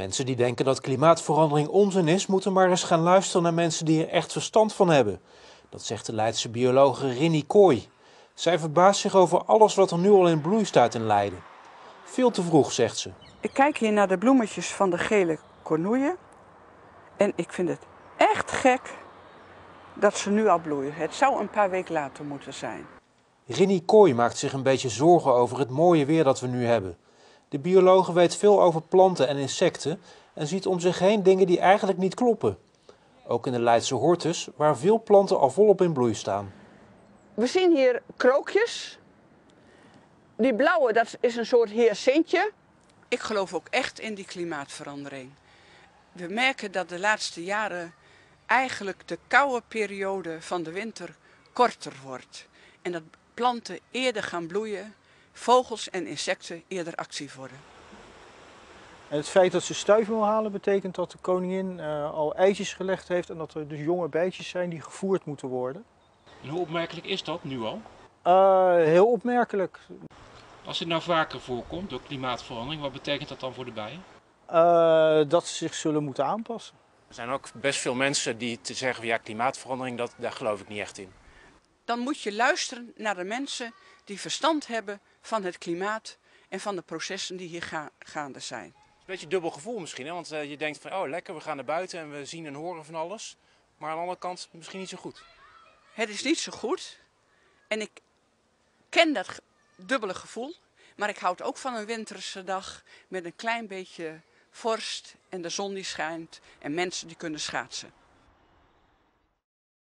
Mensen die denken dat klimaatverandering onzin is, moeten maar eens gaan luisteren naar mensen die er echt verstand van hebben. Dat zegt de Leidse biologe Rinnie Kooi. Zij verbaast zich over alles wat er nu al in bloei staat in Leiden. Veel te vroeg, zegt ze. Ik kijk hier naar de bloemetjes van de gele cornoeien. En ik vind het echt gek dat ze nu al bloeien. Het zou een paar weken later moeten zijn. Rinnie Kooi maakt zich een beetje zorgen over het mooie weer dat we nu hebben. De biologe weet veel over planten en insecten en ziet om zich heen dingen die eigenlijk niet kloppen. Ook in de Leidse Hortus, waar veel planten al volop in bloei staan. We zien hier krookjes. Die blauwe, dat is een soort hyacintje. Ik geloof ook echt in die klimaatverandering. We merken dat de laatste jaren eigenlijk de koude periode van de winter korter wordt. En dat planten eerder gaan bloeien, vogels en insecten eerder actief worden. En het feit dat ze stuifmeel halen betekent dat de koningin eh, al eitjes gelegd heeft en dat er dus jonge bijtjes zijn die gevoerd moeten worden. En hoe opmerkelijk is dat nu al? Uh, heel opmerkelijk. Als dit nou vaker voorkomt door klimaatverandering, wat betekent dat dan voor de bijen? Uh, dat ze zich zullen moeten aanpassen. Er zijn ook best veel mensen die te zeggen van ja, klimaatverandering, dat, daar geloof ik niet echt in. Dan moet je luisteren naar de mensen die verstand hebben van het klimaat en van de processen die hier ga gaande zijn. Het is een beetje een dubbel gevoel misschien, hè? want uh, je denkt van oh lekker, we gaan naar buiten en we zien en horen van alles. Maar aan de andere kant misschien niet zo goed. Het is niet zo goed en ik ken dat dubbele gevoel. Maar ik houd ook van een winterse dag met een klein beetje vorst en de zon die schijnt en mensen die kunnen schaatsen.